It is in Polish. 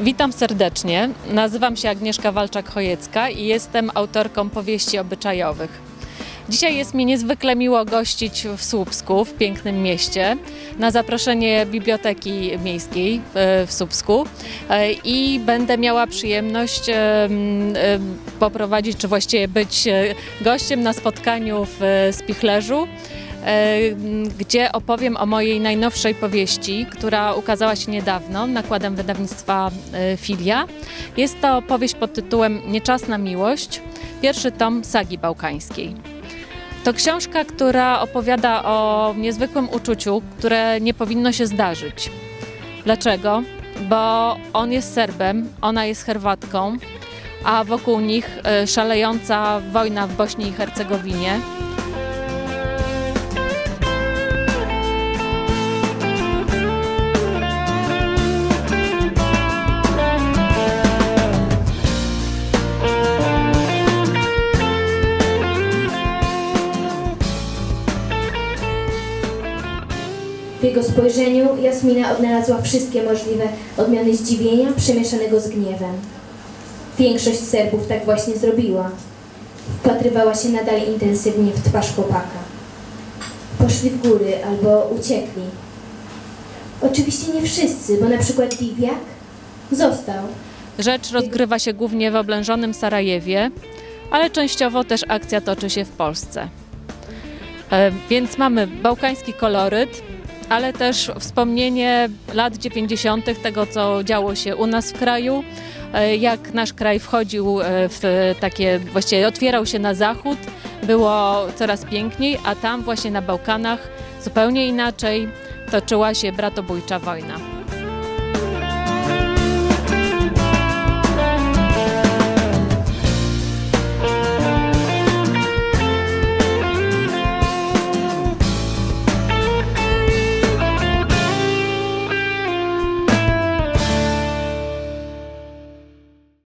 Witam serdecznie. Nazywam się Agnieszka Walczak-Chojecka i jestem autorką powieści obyczajowych. Dzisiaj jest mi niezwykle miło gościć w Słupsku, w pięknym mieście, na zaproszenie Biblioteki Miejskiej e, w Słupsku E, i będę miała przyjemność poprowadzić, czy właściwie być e, gościem na spotkaniu w Spichlerzu gdzie opowiem o mojej najnowszej powieści, która ukazała się niedawno nakładem wydawnictwa e, Filia. Jest to powieść pod tytułem Nieczasna miłość, pierwszy tom sagi bałkańskiej. To książka, która opowiada o niezwykłym uczuciu, które nie powinno się zdarzyć. Dlaczego? Bo on jest Serbem, ona jest Chorwatką, a wokół nich e, szalejąca wojna w Bośni i Hercegowinie. W jego spojrzeniu Jasmina odnalazła wszystkie możliwe odmiany zdziwienia przemieszanego z gniewem. Większość Serbów tak właśnie zrobiła. Wpatrywała się nadal intensywnie w twarz chłopaka. Poszli w góry albo uciekli. Oczywiście nie wszyscy, bo na przykład Diwiak został. Rzecz rozgrywa się głównie w oblężonym Sarajewie, ale częściowo też akcja toczy się w Polsce. E, Więc mamy bałkański koloryt, ale też wspomnienie lat 90., tego co działo się u nas w kraju, e, jak nasz kraj wchodził e, w takie, właściwie otwierał się na zachód, było coraz piękniej, a tam właśnie na Bałkanach zupełnie inaczej toczyła się bratobójcza wojna.